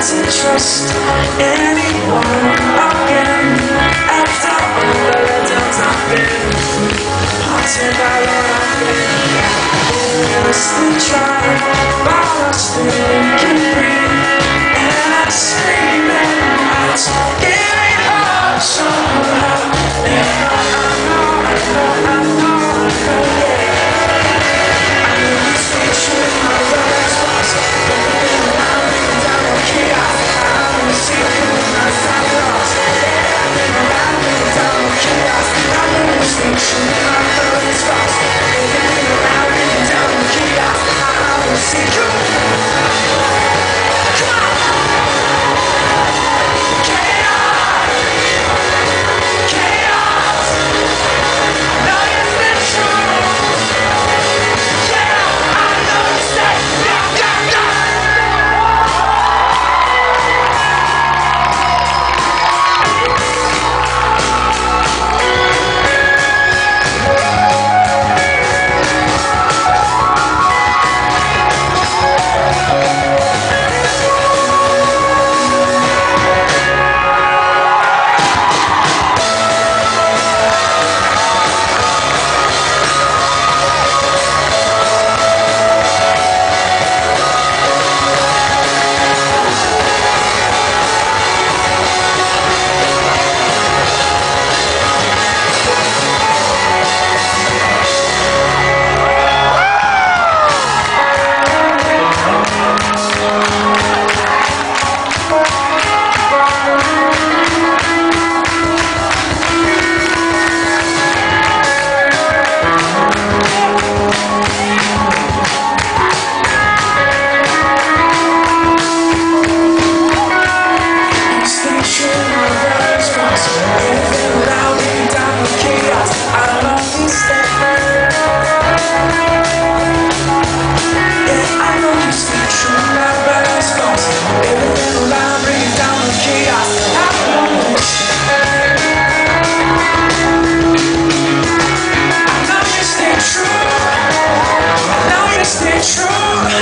to trust anyone